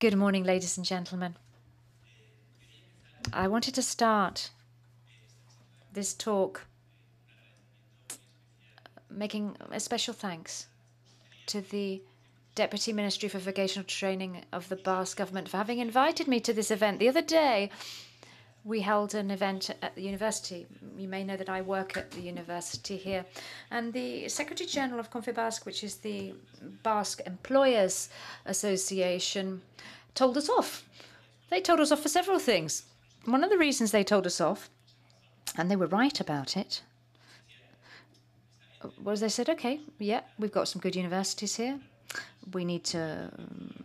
Good morning, ladies and gentlemen. I wanted to start this talk making a special thanks to the Deputy Ministry for Vocational Training of the Basque government for having invited me to this event. The other day, we held an event at the university. You may know that I work at the university here. And the Secretary General of Confebask, which is the Basque Employers Association, told us off. They told us off for several things. One of the reasons they told us off, and they were right about it, was they said, okay, yeah, we've got some good universities here. We need to um,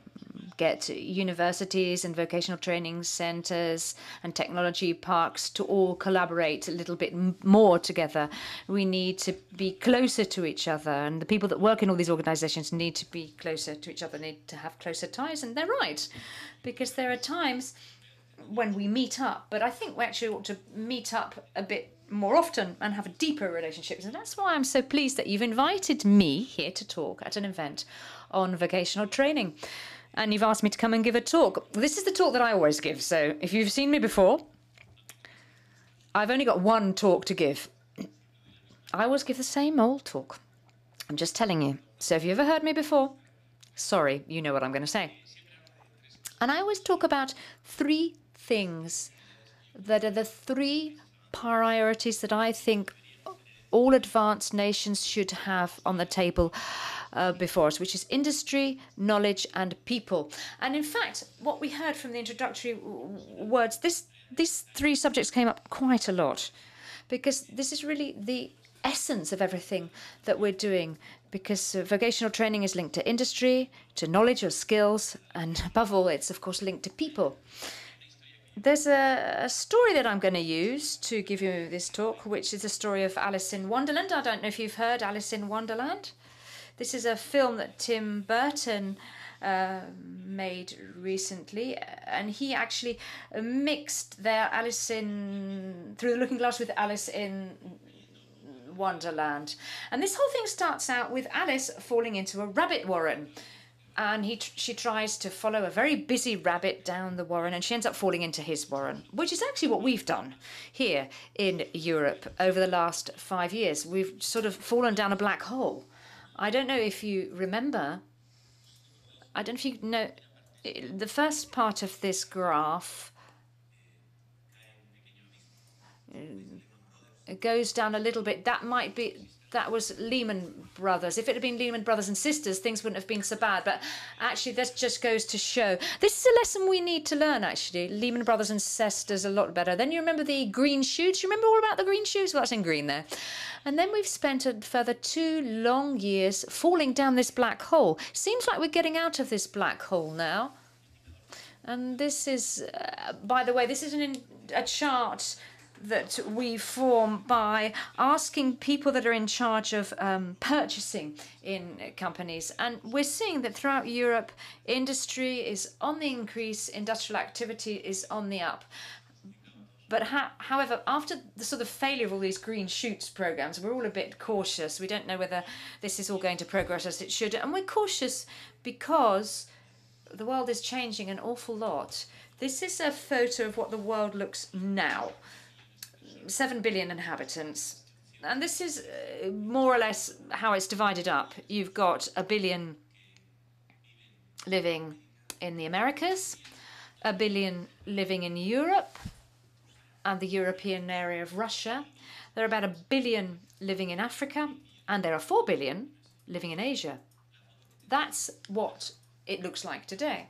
get universities and vocational training centers and technology parks to all collaborate a little bit more together. We need to be closer to each other, and the people that work in all these organizations need to be closer to each other, need to have closer ties, and they're right, because there are times when we meet up, but I think we actually ought to meet up a bit more often and have a deeper relationships. And that's why I'm so pleased that you've invited me here to talk at an event on vocational training and you've asked me to come and give a talk. This is the talk that I always give, so if you've seen me before, I've only got one talk to give. I always give the same old talk. I'm just telling you. So if you've ever heard me before, sorry, you know what I'm going to say. And I always talk about three things that are the three priorities that I think all advanced nations should have on the table uh, before us, which is industry, knowledge, and people. And in fact, what we heard from the introductory words, this these three subjects came up quite a lot, because this is really the essence of everything that we're doing because uh, vocational training is linked to industry, to knowledge or skills, and above all, it's of course linked to people. There's a, a, story that I'm going to use to give you this talk, which is the story of Alice in Wonderland. I don't know if you've heard Alice in Wonderland. This is a film that Tim Burton uh, made recently, and he actually mixed their Alice in Through the Looking Glass with Alice in Wonderland. And this whole thing starts out with Alice falling into a rabbit warren. And he, she tries to follow a very busy rabbit down the warren, and she ends up falling into his warren, which is actually what we've done here in Europe over the last five years. We've sort of fallen down a black hole. I don't know if you remember, I don't know if you know, the first part of this graph uh, goes down a little bit. That might be that was Lehman Brothers. If it had been Lehman Brothers and sisters, things wouldn't have been so bad. But actually, this just goes to show this is a lesson we need to learn. Actually, Lehman Brothers and sisters a lot better. Then you remember the green shoots. You remember all about the green shoots? Well, that's in green there. And then we've spent a further two long years falling down this black hole. Seems like we're getting out of this black hole now. And this is, uh, by the way, this is an, a chart that we form by asking people that are in charge of um, purchasing in companies. And we're seeing that throughout Europe, industry is on the increase, industrial activity is on the up. But ha however, after the sort of failure of all these green shoots programs, we're all a bit cautious. We don't know whether this is all going to progress as it should. And we're cautious because the world is changing an awful lot. This is a photo of what the world looks now. 7 billion inhabitants. And this is uh, more or less how it's divided up. You've got a billion living in the Americas, a billion living in Europe and the European area of Russia. There are about a billion living in Africa, and there are 4 billion living in Asia. That's what it looks like today.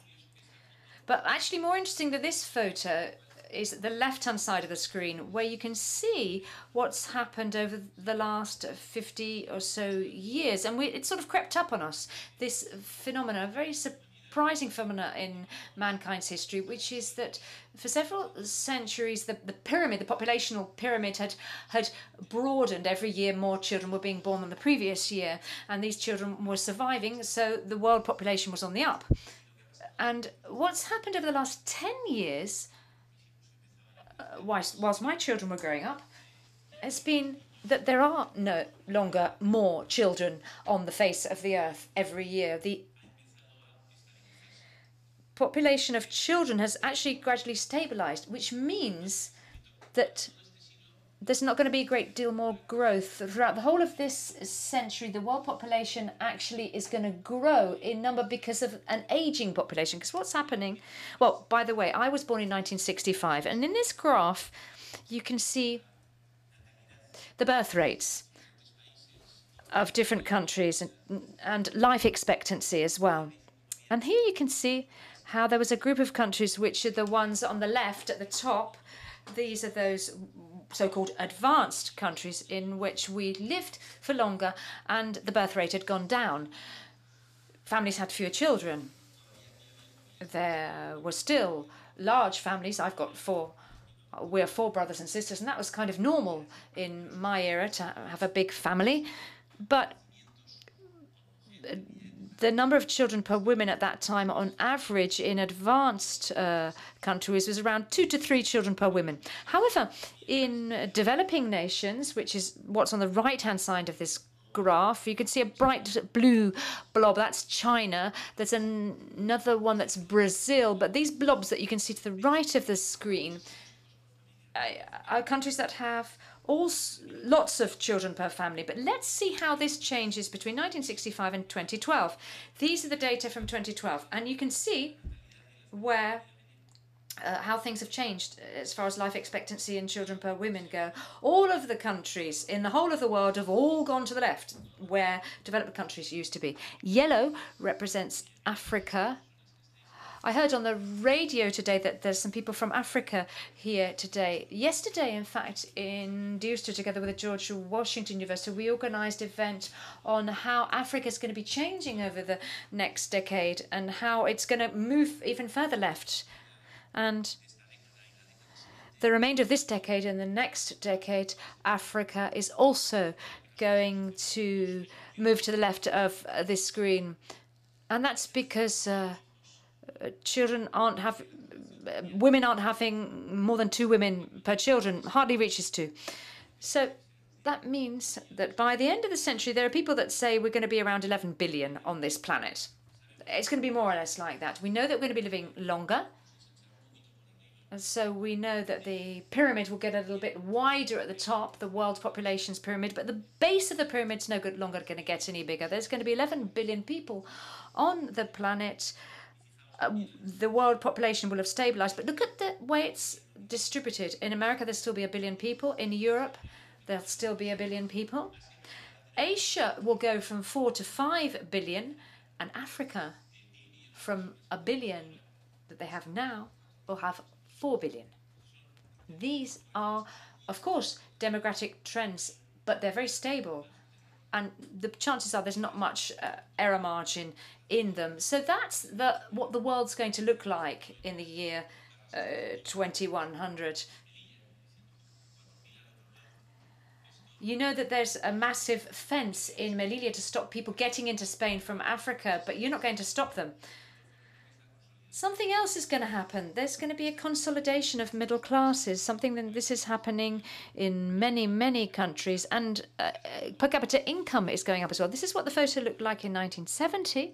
But actually more interesting than this photo is the left-hand side of the screen where you can see what's happened over the last 50 or so years. And we, it sort of crept up on us, this phenomena, a very surprising phenomena in mankind's history, which is that for several centuries, the, the pyramid, the populational pyramid had, had broadened. Every year more children were being born than the previous year, and these children were surviving, so the world population was on the up. And what's happened over the last 10 years uh, whilst, my children were growing up has been that there are no longer more children on the face of the earth every year. The population of children has actually gradually stabilized, which means that there's not going to be a great deal more growth. Throughout the whole of this century, the world population actually is going to grow in number because of an aging population. Because what's happening? Well, by the way, I was born in 1965, and in this graph, you can see the birth rates of different countries and, and life expectancy as well. And here you can see how there was a group of countries which are the ones on the left at the top. These are those so-called advanced countries in which we lived for longer and the birth rate had gone down. Families had fewer children. There were still large families. I've got four. We're four brothers and sisters, and that was kind of normal in my era to have a big family. But uh, the number of children per woman at that time, on average, in advanced uh, countries, was around two to three children per woman. However, in developing nations, which is what's on the right-hand side of this graph, you can see a bright blue blob. That's China. There's an another one that's Brazil. But these blobs that you can see to the right of the screen uh, are countries that have all lots of children per family. But let's see how this changes between 1965 and 2012. These are the data from 2012, and you can see where uh, how things have changed as far as life expectancy and children per women go. All of the countries in the whole of the world have all gone to the left, where developed countries used to be. Yellow represents Africa I heard on the radio today that there's some people from Africa here today. Yesterday, in fact, in Deusto, together with the George Washington University, we organised an event on how Africa is going to be changing over the next decade and how it's going to move even further left. And the remainder of this decade and the next decade, Africa is also going to move to the left of this screen. And that's because uh, children aren't have women aren't having more than two women per children hardly reaches two. So that means that by the end of the century there are people that say we're going to be around 11 billion on this planet. It's going to be more or less like that. We know that we're going to be living longer. And so we know that the pyramid will get a little bit wider at the top, the world population's pyramid, but the base of the pyramid's no good longer going to get any bigger. There's going to be 11 billion people on the planet uh, the world population will have stabilized. But look at the way it's distributed. In America, there'll still be a billion people. In Europe, there'll still be a billion people. Asia will go from four to five billion, and Africa, from a billion that they have now, will have four billion. These are, of course, demographic trends, but they're very stable and the chances are there's not much uh, error margin in them. So that's the what the world's going to look like in the year uh, 2100. You know that there's a massive fence in Melilla to stop people getting into Spain from Africa, but you're not going to stop them. Something else is going to happen. There's going to be a consolidation of middle classes, something that this is happening in many, many countries, and uh, uh, per capita income is going up as well. This is what the photo looked like in 1970.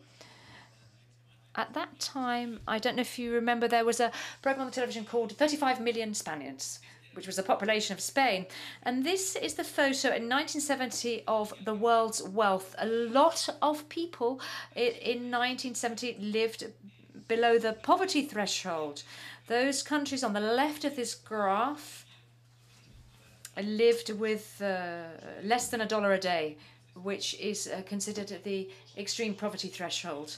At that time, I don't know if you remember, there was a program on the television called 35 Million Spaniards, which was the population of Spain. And this is the photo in 1970 of the world's wealth. A lot of people in 1970 lived below the poverty threshold. Those countries on the left of this graph lived with uh, less than a dollar a day, which is uh, considered the extreme poverty threshold.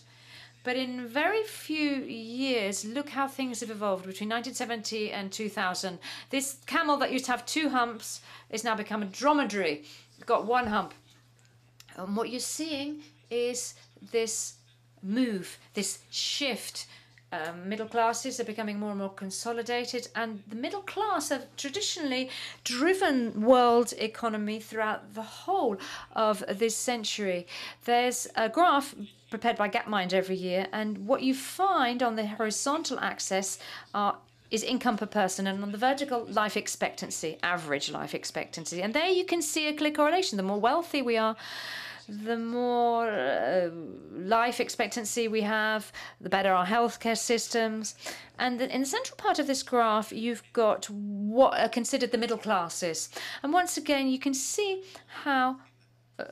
But in very few years, look how things have evolved between 1970 and 2000. This camel that used to have two humps is now become a dromedary. It's got one hump. And what you're seeing is this move, this shift. Um, middle classes are becoming more and more consolidated, and the middle class have traditionally driven world economy throughout the whole of this century. There's a graph prepared by Gapmind every year, and what you find on the horizontal axis are is income per person and on the vertical life expectancy, average life expectancy. And there you can see a clear correlation. The more wealthy we are, the more uh, life expectancy we have, the better our healthcare systems. And in the central part of this graph, you've got what are considered the middle classes. And once again, you can see how uh,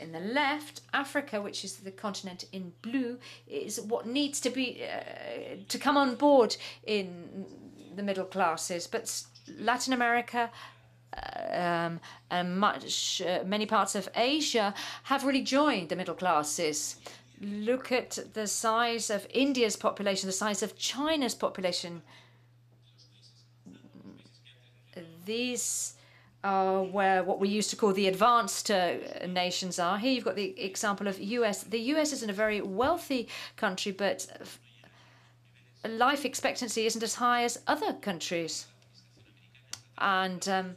in the left, Africa, which is the continent in blue, is what needs to be uh, to come on board in the middle classes. But Latin America um, and much uh, many parts of Asia have really joined the middle classes. Look at the size of India's population, the size of China's population. These are where what we used to call the advanced uh, nations are. Here you've got the example of US. The US isn't a very wealthy country, but life expectancy isn't as high as other countries. And um,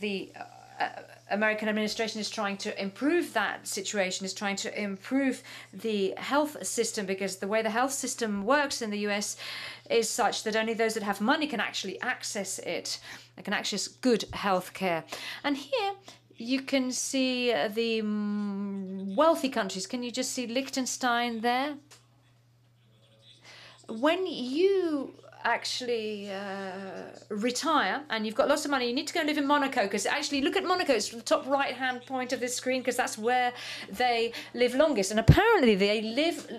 the uh, American administration is trying to improve that situation, is trying to improve the health system because the way the health system works in the US is such that only those that have money can actually access it. They can access good health care. And here you can see the mm, wealthy countries. Can you just see Liechtenstein there? When you actually uh, retire and you've got lots of money, you need to go live in Monaco because actually look at Monaco, it's the top right hand point of this screen because that's where they live longest. And apparently they live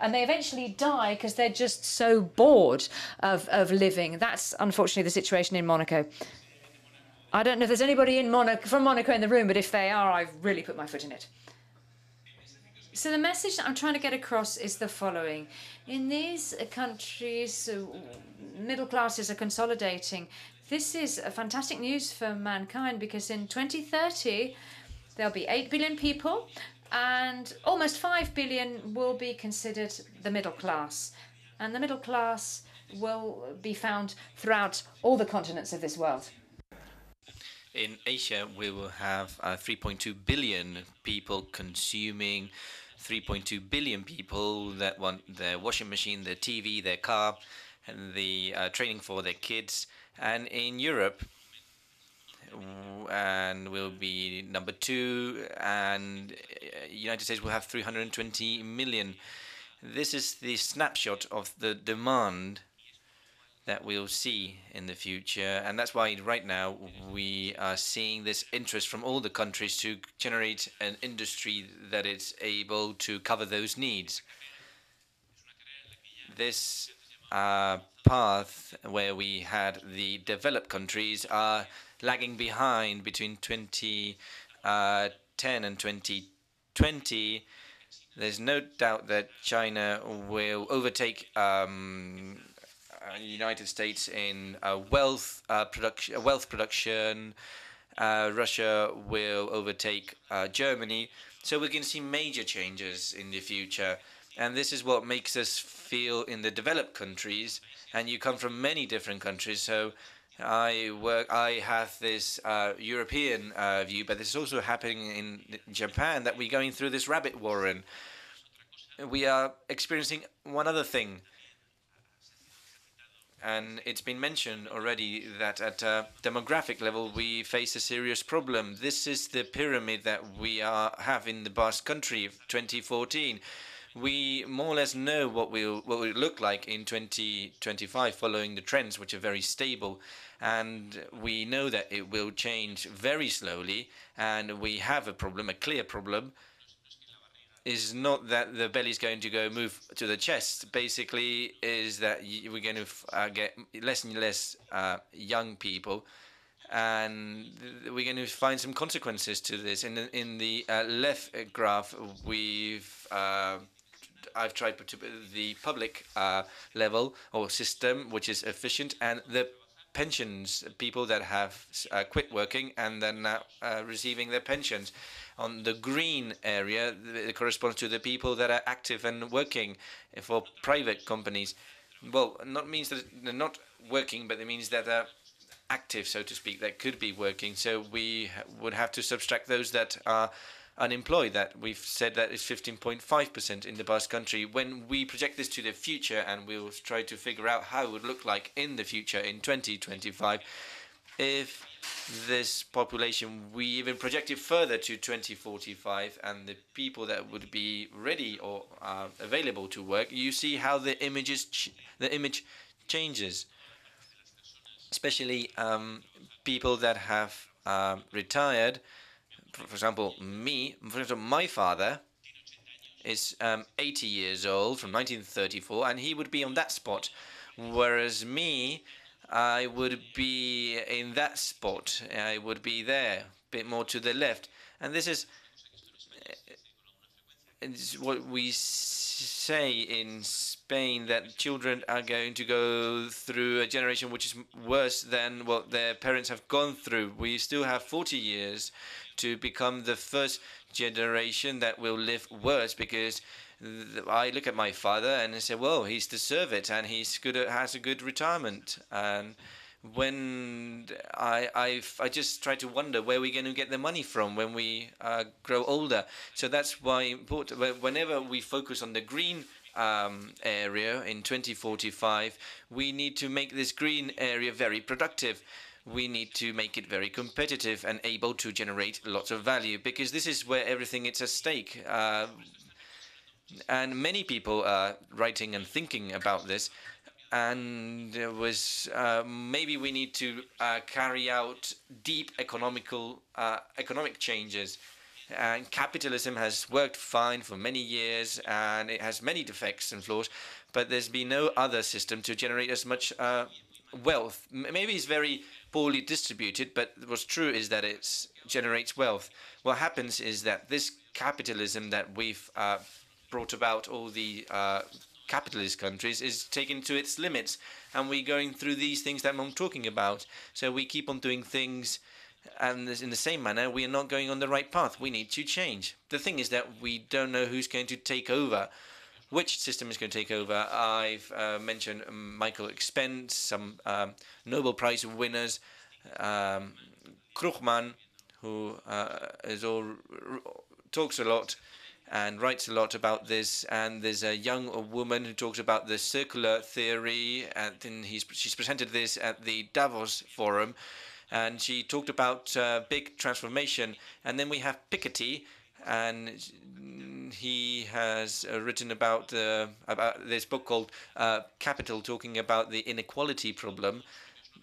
and they eventually die because they're just so bored of, of living. That's unfortunately the situation in Monaco. I don't know if there's anybody in Monaco from Monaco in the room, but if they are, I've really put my foot in it. So the message I'm trying to get across is the following. In these countries, uh, middle classes are consolidating. This is fantastic news for mankind because in 2030, there'll be 8 billion people and almost 5 billion will be considered the middle class. And the middle class will be found throughout all the continents of this world. In Asia, we will have uh, 3.2 billion people consuming 3.2 billion people that want their washing machine, their TV, their car, and the uh, training for their kids. And in Europe, and we'll be number two, and uh, United States will have 320 million. This is the snapshot of the demand that we'll see in the future. And that's why right now we are seeing this interest from all the countries to generate an industry that is able to cover those needs. This uh, path where we had the developed countries are lagging behind between 2010 uh, and 2020. There's no doubt that China will overtake um, United States in uh, wealth uh, production, wealth production. Russia will overtake Germany. So we're going to see major changes in the future. And this is what makes us feel in the developed countries. And you come from many different countries. So I work. I have this uh, European uh, view, but this is also happening in Japan. That we're going through this rabbit warren. We are experiencing one other thing and it's been mentioned already that at a demographic level we face a serious problem. This is the pyramid that we are have in the Basque Country 2014. We more or less know what will what will look like in 2025 following the trends which are very stable and we know that it will change very slowly and we have a problem a clear problem is not that the belly is going to go move to the chest. Basically, is that we're going to uh, get less and less uh, young people, and we're going to find some consequences to this. In the, in the uh, left graph, we've uh, I've tried to put the public uh, level or system, which is efficient, and the pensions, people that have uh, quit working and then now receiving their pensions on the green area, corresponds to the people that are active and working for private companies. Well, not means that they're not working, but it means that they're active, so to speak, that could be working. So we would have to subtract those that are unemployed. That we've said that is 15.5% in the Basque Country. When we project this to the future, and we'll try to figure out how it would look like in the future in 2025, if this population, we even project it further to 2045, and the people that would be ready or uh, available to work, you see how the images, the image changes. Especially um, people that have uh, retired. For example, me. For example, my father is um, 80 years old from 1934, and he would be on that spot, whereas me. I would be in that spot. I would be there, a bit more to the left. And this is eh, eh, it's what we say in Spain that children are going to go through a generation which is worse than what their parents have gone through. We still have 40 years to become the first generation that will live worse because I look at my father and I say, well, he's deserved it and he's good, has a good retirement. And when I I I just try to wonder where we're going to get the money from when we uh, grow older. So that's why important. Whenever we focus on the green um, area in 2045, we need to make this green area very productive. We need to make it very competitive and able to generate lots of value because this is where everything is at stake. Uh, and many people are writing and thinking about this. And was uh, maybe we need to uh, carry out deep economical uh, economic changes. And capitalism has worked fine for many years and it has many defects and flaws but there's been no other system to generate as much uh, wealth. Maybe it's very poorly distributed but what's true is that it generates wealth. What happens is that this capitalism that we've uh, brought about all the uh, capitalist countries is taken to its limits. And we're going through these things that I'm talking about. So we keep on doing things and in the same manner we are not going on the right path. We need to change. The thing is that we don't know who's going to take over. Which system is going to take over? I've uh, mentioned Michael Spence some um, Nobel Prize winners um, Krugman who uh, is all talks a lot and writes a lot about this. And there's a young woman who talks about the circular theory, and he's, she's presented this at the Davos Forum, and she talked about uh, big transformation. And then we have Piketty, and he has uh, written about about this book called uh, Capital, talking about the inequality problem.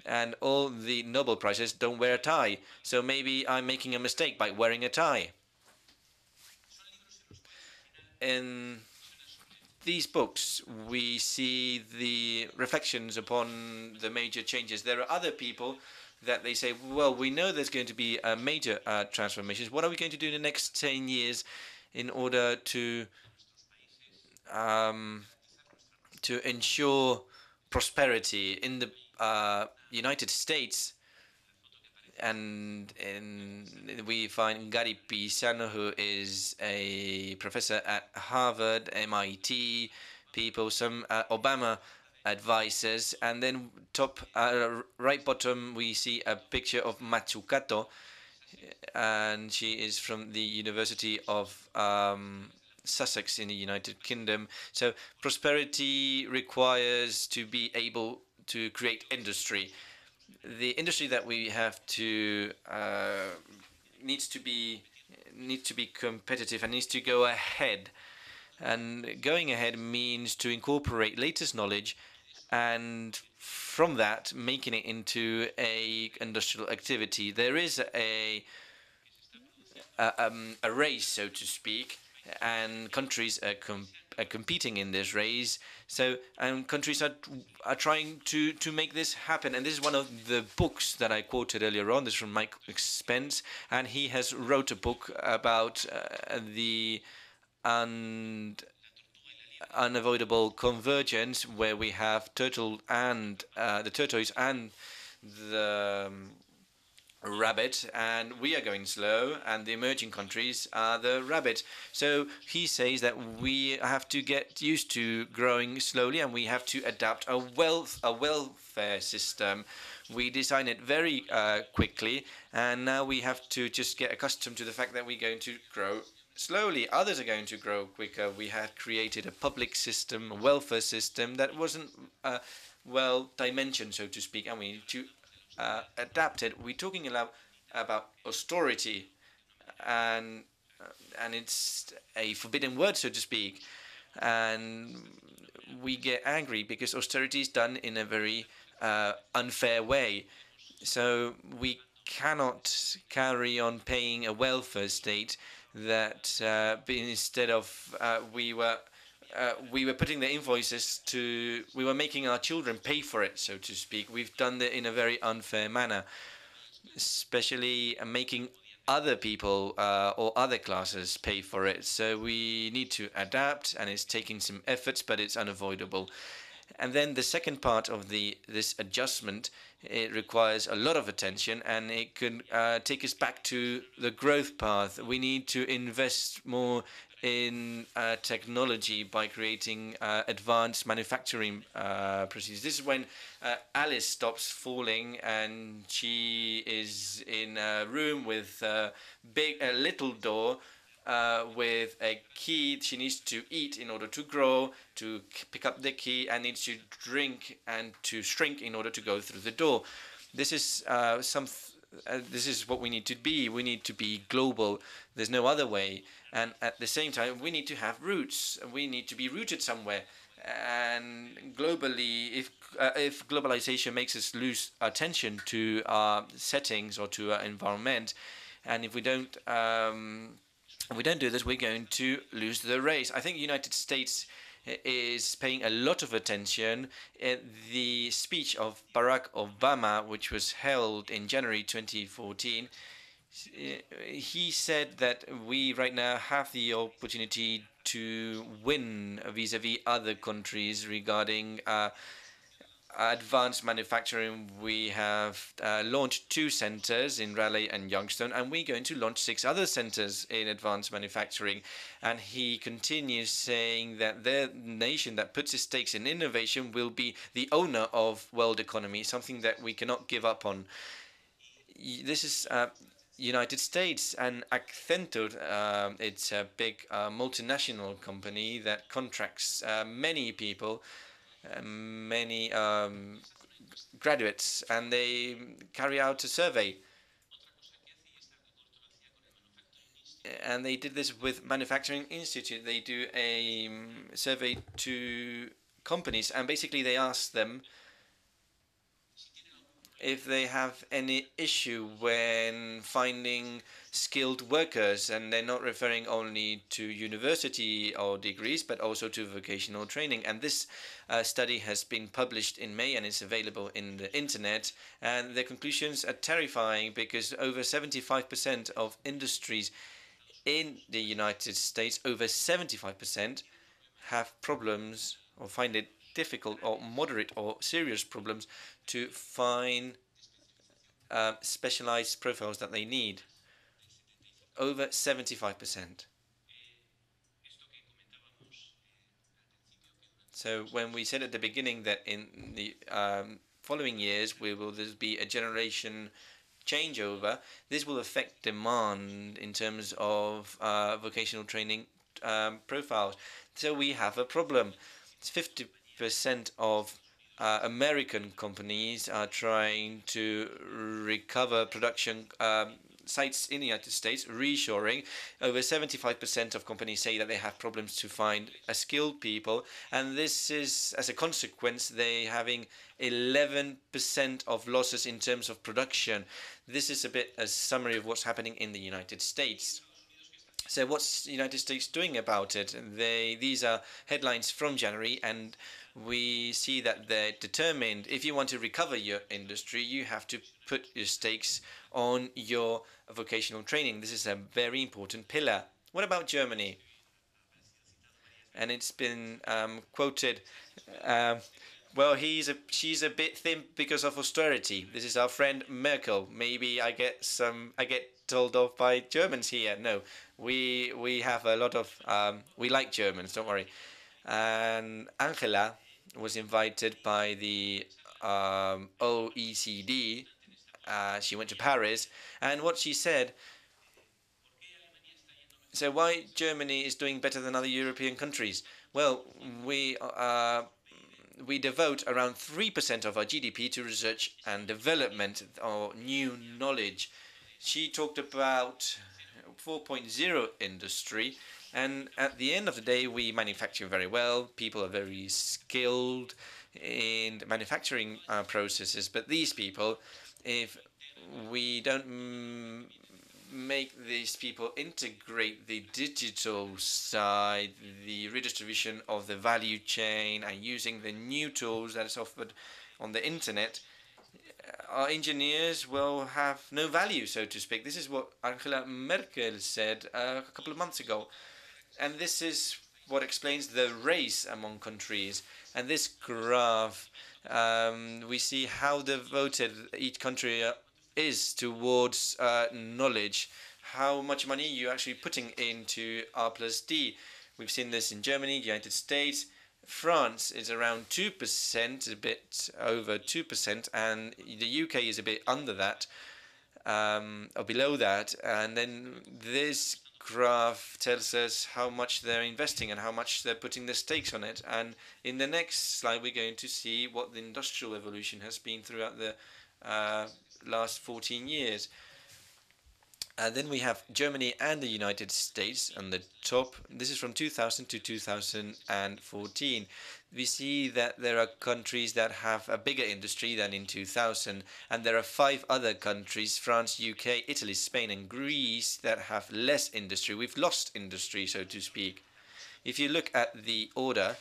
And all the Nobel Prizes don't wear a tie. So maybe I'm making a mistake by wearing a tie in these books, we see the reflections upon the major changes. There are other people that they say, well, we know there's going to be major uh, transformations. What are we going to do in the next 10 years in order to um, to ensure prosperity in the uh, United States? And in, we find Gary Pisano, who is a professor at Harvard, MIT, people, some uh, Obama advisors, and then top uh, right bottom we see a picture of Mazzucato, and she is from the University of um, Sussex in the United Kingdom. So prosperity requires to be able to create industry the industry that we have to uh, needs to be needs to be competitive and needs to go ahead. And going ahead means to incorporate latest knowledge and from that making it into a industrial activity. There is a a, um, a race, so to speak, and countries are com are competing in this race. So um, countries are are trying to to make this happen. And this is one of the books that I quoted earlier on. This is from Mike Spence, and he has wrote a book about uh, the and unavoidable convergence where we have turtle and uh, the tortoise and the um, rabbit and we are going slow and the emerging countries are the rabbit. So he says that we have to get used to growing slowly and we have to adapt a wealth a welfare system. We design it very uh, quickly and now we have to just get accustomed to the fact that we're going to grow slowly. Others are going to grow quicker. We had created a public system a welfare system that wasn't uh, well dimensioned so to speak and we need to uh, adapted. We're talking about about austerity, and and it's a forbidden word, so to speak, and we get angry because austerity is done in a very uh, unfair way. So we cannot carry on paying a welfare state that uh, instead of uh, we were uh, we were putting the invoices to we were making our children pay for it so to speak. We've done that in a very unfair manner especially making other people uh, or other classes pay for it. So we need to adapt and it's taking some efforts but it's unavoidable. And then the second part of the this adjustment it requires a lot of attention and it could uh, take us back to the growth path. We need to invest more in uh, technology by creating uh, advanced manufacturing uh, procedures. This is when uh, Alice stops falling and she is in a room with a big, a little door uh, with a key. She needs to eat in order to grow, to pick up the key, and needs to drink and to shrink in order to go through the door. This is uh, some. Uh, this is what we need to be. We need to be global. There's no other way. And at the same time, we need to have roots. We need to be rooted somewhere. And globally, if uh, if globalization makes us lose attention to our settings or to our environment, and if we don't um, if we don't do this, we're going to lose the race. I think the United States is paying a lot of attention. the speech of Barack Obama, which was held in January 2014, he said that we right now have the opportunity to win vis-a-vis -vis other countries regarding uh, advanced manufacturing, we have uh, launched two centers in Raleigh and Youngstown, and we're going to launch six other centers in advanced manufacturing. And he continues saying that the nation that puts its stakes in innovation will be the owner of world economy, something that we cannot give up on. This is uh, United States and Accenture. Uh, it's a big uh, multinational company that contracts uh, many people many um, graduates and they carry out a survey. And they did this with Manufacturing Institute. They do a um, survey to companies and basically they ask them if they have any issue when finding skilled workers and they're not referring only to university or degrees but also to vocational training. And this uh, study has been published in May and is available in the internet. And the conclusions are terrifying because over 75% of industries in the United States over 75% have problems or find it difficult or moderate or serious problems to find uh, specialized profiles that they need over 75%. So when we said at the beginning that in the um, following years we will there be a generation changeover, this will affect demand in terms of uh, vocational training um, profiles. So we have a problem. It's 50% of uh, American companies are trying to recover production um, sites in the United States, reshoring. Over 75% of companies say that they have problems to find a skilled people, and this is as a consequence they having 11% of losses in terms of production. This is a bit a summary of what's happening in the United States. So what's the United States doing about it? They these are headlines from January and we see that they're determined. If you want to recover your industry you have to put your stakes on your vocational training. This is a very important pillar. What about germany? And it's been um, quoted um, well he's a she's a bit thin because of austerity. This is our friend merkel. Maybe i get some i get told off by germans here. No we we have a lot of um, we like germans don't worry. And Angela was invited by the um, OECD. Uh, she went to Paris, and what she said. So why Germany is doing better than other European countries? Well, we uh, we devote around 3% of our GDP to research and development or new knowledge. She talked about 4.0 industry, and at the end of the day, we manufacture very well. People are very skilled in manufacturing uh, processes, but these people, if we don't make these people integrate the digital side, the redistribution of the value chain, and using the new tools that is offered on the internet, our engineers will have no value, so to speak. This is what Angela Merkel said uh, a couple of months ago. And this is what explains the race among countries. And this graph, um, we see how devoted each country uh, is towards uh, knowledge, how much money you're actually putting into R plus D. We've seen this in Germany, the United States. France is around 2%, a bit over 2%, and the UK is a bit under that, um, or below that. And then this graph tells us how much they're investing and how much they're putting their stakes on it. And in the next slide, we're going to see what the industrial evolution has been throughout the uh, last 14 years. And then we have Germany and the United States on the top. This is from 2000 to 2014. We see that there are countries that have a bigger industry than in 2000, and there are five other countries France, UK, Italy, Spain, and Greece that have less industry. We've lost industry, so to speak. If you look at the order,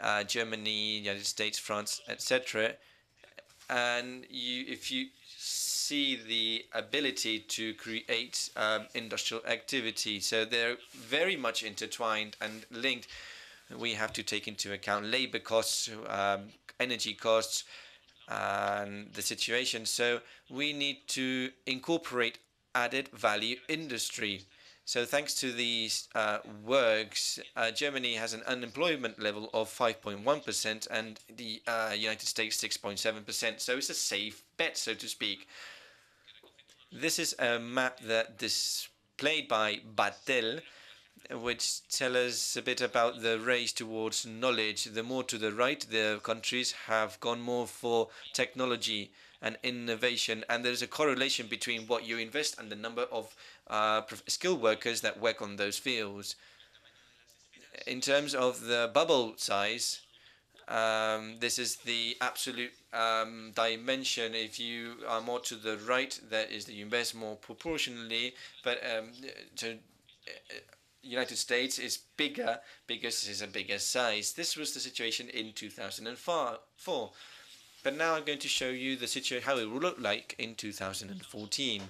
uh, Germany, United States, France, etc., and you, if you see the ability to create um, industrial activity. So they're very much intertwined and linked. We have to take into account labor costs, um, energy costs, and the situation. So we need to incorporate added value industry. So thanks to these uh, works, uh, Germany has an unemployment level of 5.1% and the uh, United States 6.7%. So it's a safe bet, so to speak. This is a map that displayed by Battelle, which tell us a bit about the race towards knowledge. The more to the right, the countries have gone more for technology and innovation, and there's a correlation between what you invest and the number of uh, skilled workers that work on those fields. In terms of the bubble size, um, this is the absolute um, dimension. If you are more to the right, that is that you invest more proportionally. But um, to uh, United States is bigger because it's a bigger size. This was the situation in 2004. But now I'm going to show you the situation how it will look like in 2014.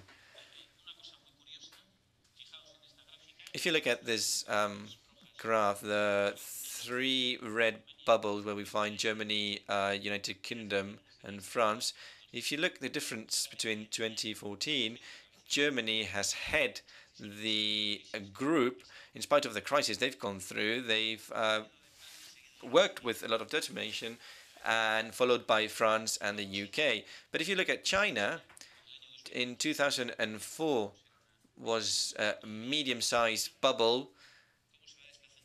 If you look at this um, graph, the three red bubbles where we find Germany, uh, United Kingdom, and France. If you look at the difference between 2014, Germany has had the group, in spite of the crisis they've gone through, they've uh, worked with a lot of determination and followed by France and the UK. But if you look at China, in 2004 was a medium-sized bubble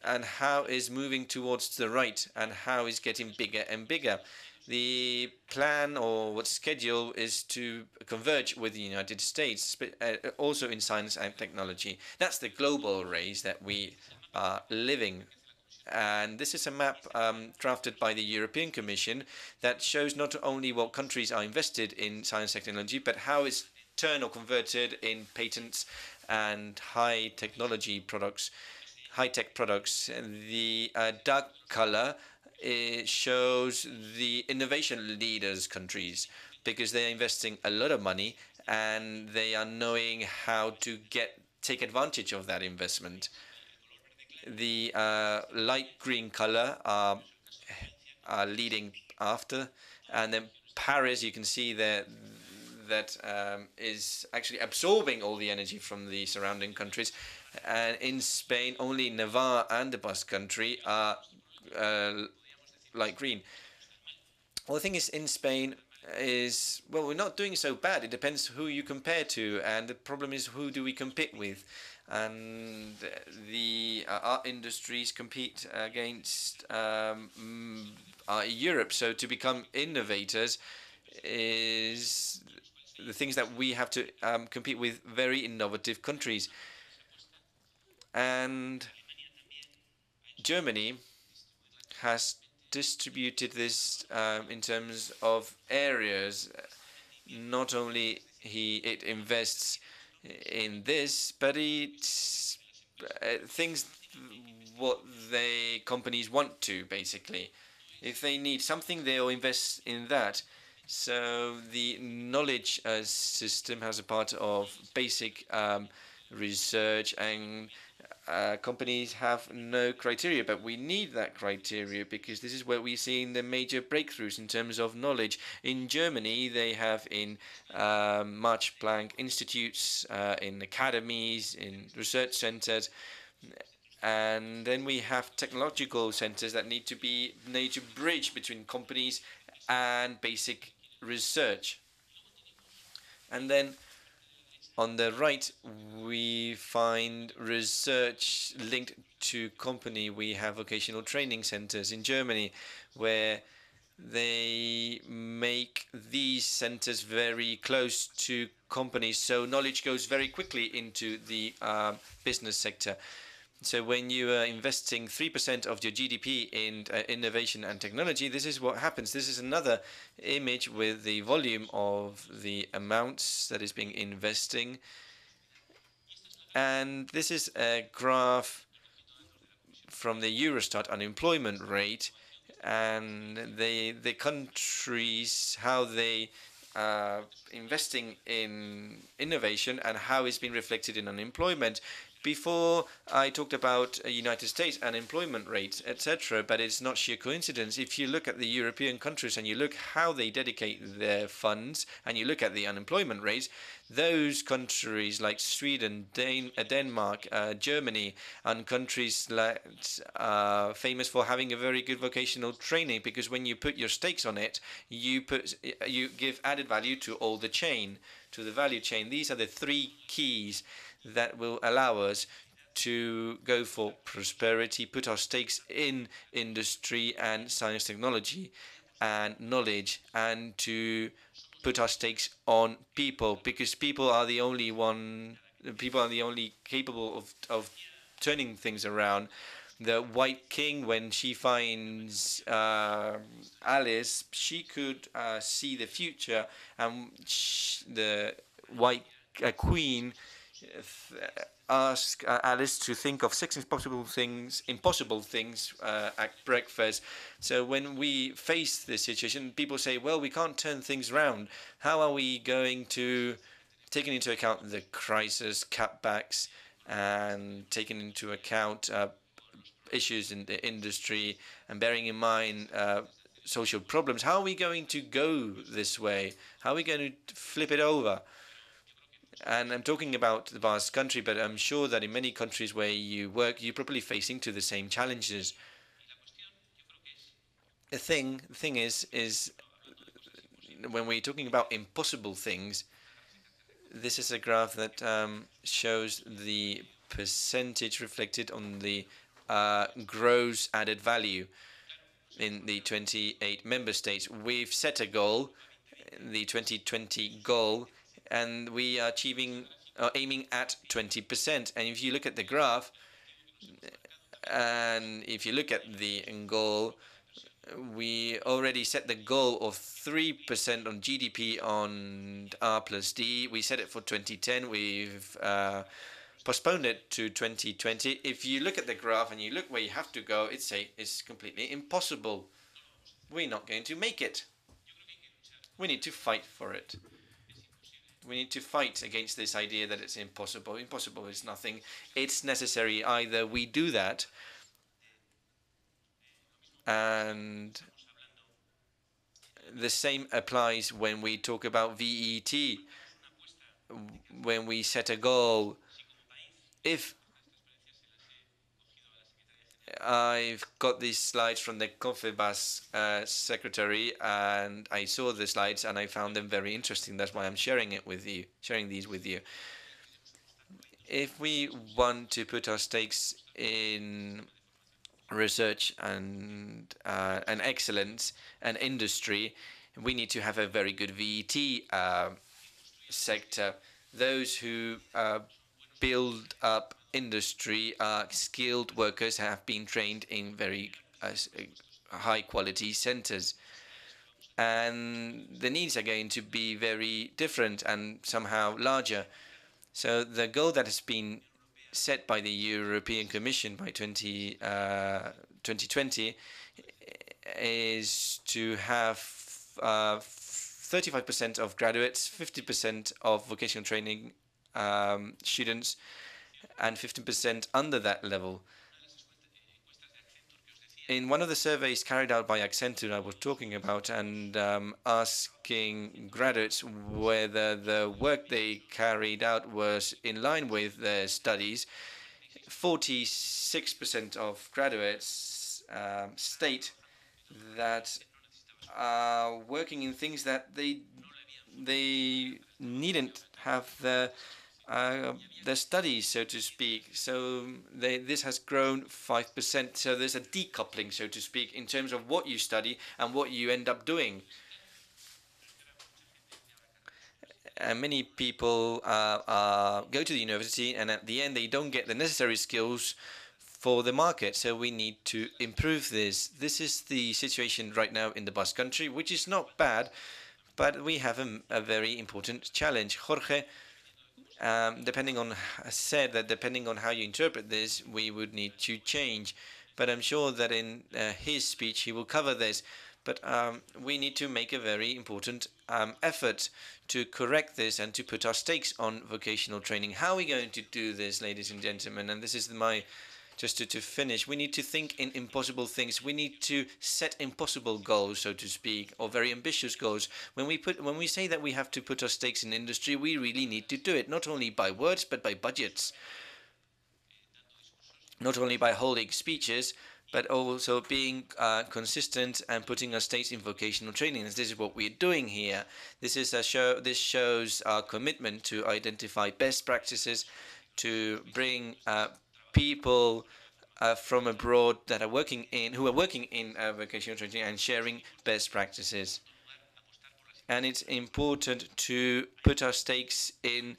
and how is moving towards the right and how is getting bigger and bigger. The plan or what schedule is to converge with the United States, but uh, also in science and technology. That's the global race that we are living and this is a map um, drafted by the European Commission that shows not only what countries are invested in science technology, but how it's turned or converted in patents and high technology products high-tech products. The uh, dark color shows the innovation leaders countries because they're investing a lot of money and they are knowing how to get take advantage of that investment. The uh, light green color are, are leading after, and then Paris, you can see that that um, is actually absorbing all the energy from the surrounding countries and in Spain, only Navarre and the Basque Country are uh, light green. Well, the thing is, in Spain, is well, we're not doing so bad. It depends who you compare to, and the problem is who do we compete with, and the uh, art industries compete against um, uh, Europe. So to become innovators is the things that we have to um, compete with very innovative countries. And Germany has distributed this um, in terms of areas. Not only he it invests in this, but it uh, things what the companies want to basically. If they need something, they'll invest in that. So the knowledge uh, system has a part of basic um, research and uh, companies have no criteria, but we need that criteria because this is where we're seeing the major breakthroughs in terms of knowledge. In Germany, they have in um, Max Planck institutes, uh, in academies, in research centers, and then we have technological centers that need to be need to bridge between companies and basic research. And then on the right, we find research linked to company. We have vocational training centers in Germany where they make these centers very close to companies so knowledge goes very quickly into the uh, business sector so when you are investing 3% of your GDP in uh, innovation and technology, this is what happens. This is another image with the volume of the amounts that is being investing. And this is a graph from the Eurostat unemployment rate and the the countries how they are investing in innovation and how it's been reflected in unemployment. Before I talked about uh, United States unemployment rates, etc., but it's not sheer coincidence. If you look at the European countries and you look how they dedicate their funds and you look at the unemployment rates, those countries like Sweden, Dan uh, Denmark, uh, Germany, and countries that are uh, famous for having a very good vocational training, because when you put your stakes on it, you put you give added value to all the chain, to the value chain. These are the three keys that will allow us to go for prosperity, put our stakes in industry and science technology and knowledge, and to put our stakes on people because people are the only one, people are the only capable of, of turning things around. The White King, when she finds uh, Alice, she could uh, see the future, and the White uh, Queen ask uh, Alice to think of six impossible things, impossible things uh, at breakfast. So when we face this situation, people say, "Well, we can't turn things around. How are we going to, taking into account the crisis, cutbacks, and taking into account uh, issues in the industry, and bearing in mind." Uh, social problems how are we going to go this way how are we going to flip it over and I'm talking about the Basque country, but I'm sure that in many countries where you work, you're probably facing to the same challenges. The thing, the thing is, is when we're talking about impossible things, this is a graph that um, shows the percentage reflected on the uh, gross added value in the 28 member states. We've set a goal, the 2020 goal and we are achieving uh, aiming at 20%. And if you look at the graph, and if you look at the goal, we already set the goal of 3% on GDP on R plus D. We set it for 2010. We've uh, postponed it to 2020. If you look at the graph and you look where you have to go, it's, a, it's completely impossible. We're not going to make it. We need to fight for it we need to fight against this idea that it's impossible. Impossible is nothing. It's necessary. Either we do that, and the same applies when we talk about VET. When we set a goal, if I've got these slides from the Confebask uh, secretary, and I saw the slides and I found them very interesting. That's why I'm sharing it with you, sharing these with you. If we want to put our stakes in research and uh, and excellence and industry, we need to have a very good VET uh, sector. Those who uh, build up industry are skilled workers have been trained in very uh, high quality centers. And the needs are going to be very different and somehow larger. So the goal that has been set by the European Commission by 20, uh, 2020 is to have 35% uh, of graduates, 50% of vocational training um, students, and 15% under that level. In one of the surveys carried out by Accenture, I was talking about and um, asking graduates whether the work they carried out was in line with their studies. 46% of graduates um, state that are working in things that they they needn't have the uh, their studies, so to speak. So they, this has grown 5%. So there's a decoupling, so to speak, in terms of what you study and what you end up doing. And many people uh, uh, go to the university and at the end they don't get the necessary skills for the market. So we need to improve this. This is the situation right now in the Basque Country, which is not bad, but we have a, a very important challenge. Jorge um, depending on, I said that depending on how you interpret this, we would need to change. But I'm sure that in uh, his speech he will cover this. But um, we need to make a very important um, effort to correct this and to put our stakes on vocational training. How are we going to do this, ladies and gentlemen? And this is my just to, to finish, we need to think in impossible things. We need to set impossible goals, so to speak, or very ambitious goals. When we put when we say that we have to put our stakes in industry, we really need to do it, not only by words but by budgets. Not only by holding speeches, but also being uh, consistent and putting our stakes in vocational training. This is what we're doing here. This is a show. This shows our commitment to identify best practices, to bring uh, people uh, from abroad that are working in who are working in uh, vocational training and sharing best practices. And it's important to put our stakes in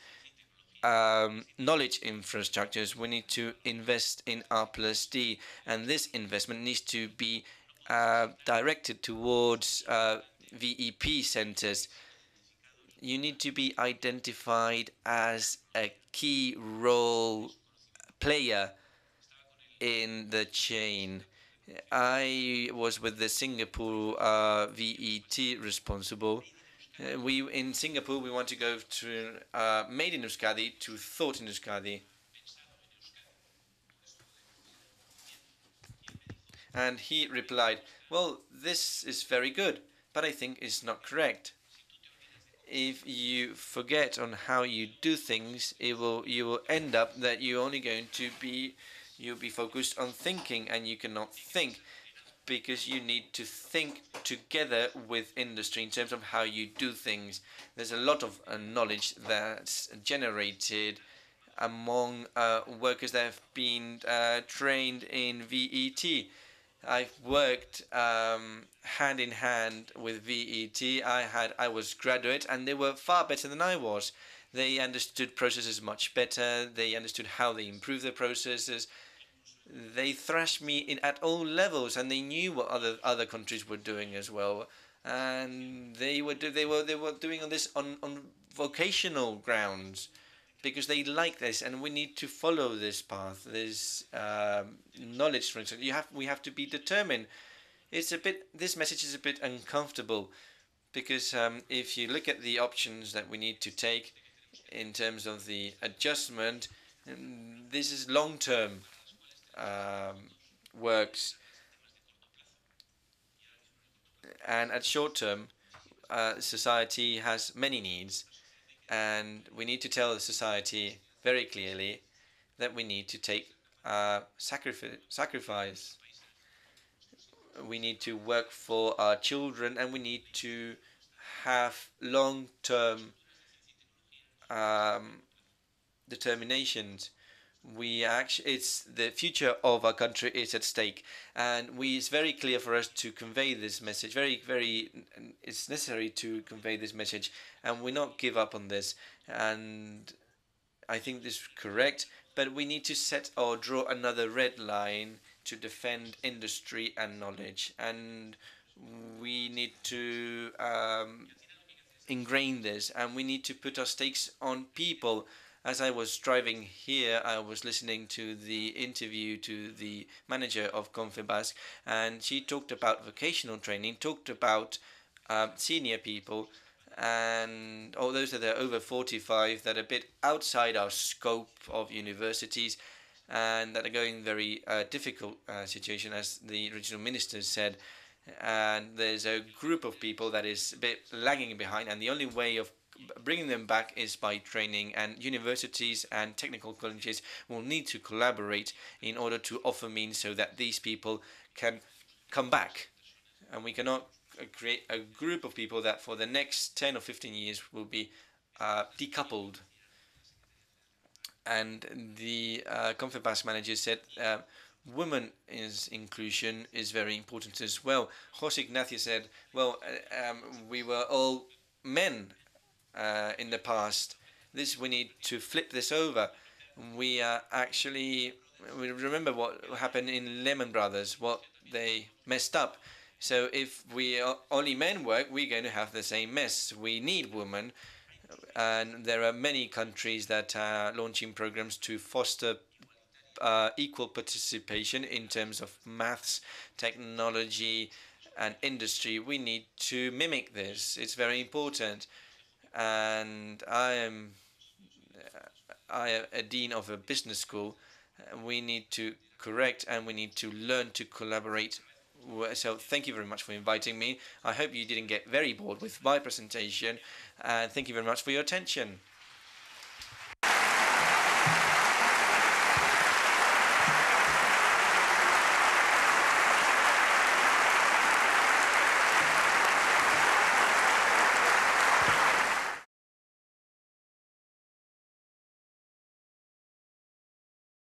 um, knowledge infrastructures. We need to invest in R plus D, and this investment needs to be uh, directed towards uh, VET centers. You need to be identified as a key role player in the chain. I was with the Singapore uh, VET responsible. Uh, we in Singapore we want to go to uh, made in Euskadi to thought in Euskadi. And he replied, "Well, this is very good, but I think it's not correct." If you forget on how you do things, it will you will end up that you're only going to be you'll be focused on thinking and you cannot think because you need to think together with industry in terms of how you do things. There's a lot of uh, knowledge that's generated among uh, workers that have been uh, trained in VET I've worked um, hand in hand with VET. I had I was graduate, and they were far better than I was. They understood processes much better. They understood how they improve their processes. They thrashed me in at all levels, and they knew what other other countries were doing as well. And they were they were they were doing on this on on vocational grounds because they like this and we need to follow this path this um, knowledge for instance. You have we have to be determined. It's a bit this message is a bit uncomfortable because um, if you look at the options that we need to take in terms of the adjustment this is long-term um, works. And at short term uh, society has many needs and we need to tell the society very clearly that we need to take uh, sacrifice. sacrifice. We need to work for our children, and we need to have long-term um, determinations. We actually it's the future of our country is at stake. And we it's very clear for us to convey this message very very it's necessary to convey this message. And we not give up on this. And i think this is correct but we need to set or draw another red line to defend industry and knowledge. And we need to um, ingrain this. And we need to put our stakes on people as I was driving here, I was listening to the interview to the manager of Confebask, and she talked about vocational training, talked about um, senior people, and all those that are over 45 that are a bit outside our scope of universities and that are going very uh, difficult uh, situation, as the regional minister said. And there's a group of people that is a bit lagging behind, and the only way of bringing them back is by training and universities and technical colleges will need to collaborate in order to offer means so that these people can come back and we cannot uh, create a group of people that for the next 10 or 15 years will be uh, decoupled and the uh, Confebask manager said uh, women is inclusion is very important as well. Jose Ignacio said, well, uh, um, we were all men uh, in the past. This we need to flip this over. We are actually we remember what happened in Lehman Brothers, what they messed up. So if we only men work, we're going to have the same mess. We need women, and there are many countries that are launching programs to foster uh, equal participation in terms of maths, technology, and industry. We need to mimic this. It's very important and I am uh, I am a dean of a business school. We need to correct and we need to learn to collaborate. So thank you very much for inviting me. I hope you didn't get very bored with my presentation and thank you very much for your attention.